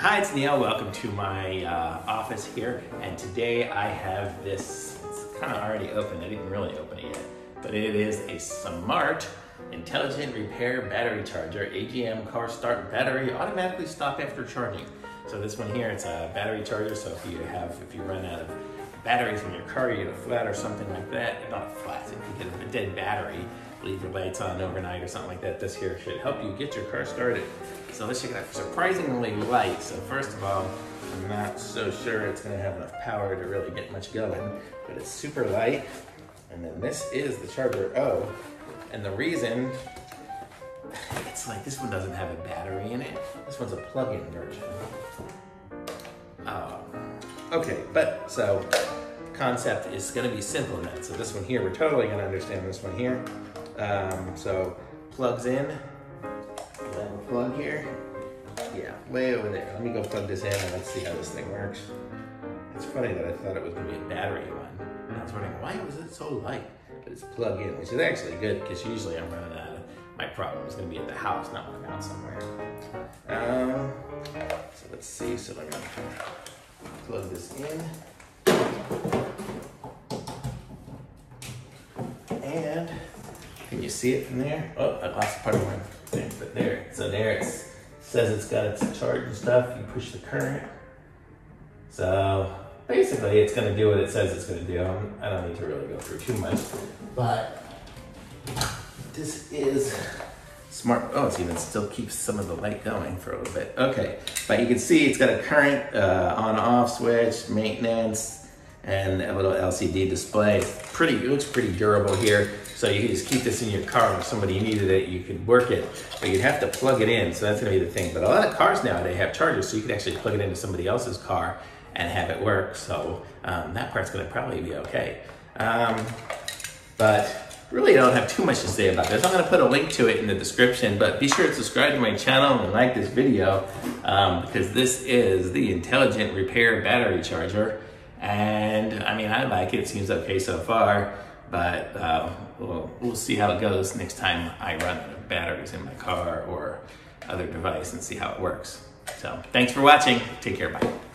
Hi, it's Neal. Welcome to my uh, office here. And today I have this, it's kind of already open. I didn't really open it yet. But it is a smart, intelligent repair battery charger, AGM car start battery, automatically stop after charging. So this one here, it's a battery charger. So if you have, if you run out of batteries in your car, you get a flat or something like that, not a flat, if you get a dead battery, leave your lights on overnight or something like that, this here should help you get your car started. So this should get surprisingly light. So first of all, I'm not so sure it's gonna have enough power to really get much going, but it's super light. And then this is the charger O. And the reason, it's like this one doesn't have a battery in it. This one's a plug-in version. Um, okay, but so concept is gonna be simple then. So this one here, we're totally gonna understand this one here. Um, so plugs in, plug here. Yeah, way over there. Let me go plug this in and let's see how this thing works. It's funny that I thought it was gonna be a battery one. And I was wondering, why was it so light? But it's plug in, which is actually good because usually I'm running out of, my problem is gonna be at the house, not I'm out somewhere. Um, so let's see, so I'm gonna plug this in. And can you see it from there? Oh, I lost part of one thing, but there. So there it says it's got its charge and stuff. You push the current. So basically it's gonna do what it says it's gonna do. I don't need to really go through too much, but this is smart. Oh, it's even still keeps some of the light going for a little bit. Okay, but you can see it's got a current uh, on off switch, maintenance, and a little LCD display. Pretty, it looks pretty durable here. So you can just keep this in your car. If somebody needed it, you could work it, but you'd have to plug it in. So that's gonna be the thing. But a lot of cars nowadays have chargers, so you can actually plug it into somebody else's car and have it work. So um, that part's gonna probably be okay. Um, but really I don't have too much to say about this. I'm gonna put a link to it in the description, but be sure to subscribe to my channel and like this video um, because this is the Intelligent Repair Battery Charger. And I mean, I like it, it seems okay so far, but uh, we'll, we'll see how it goes next time I run out of batteries in my car or other device and see how it works. So thanks for watching, take care, bye.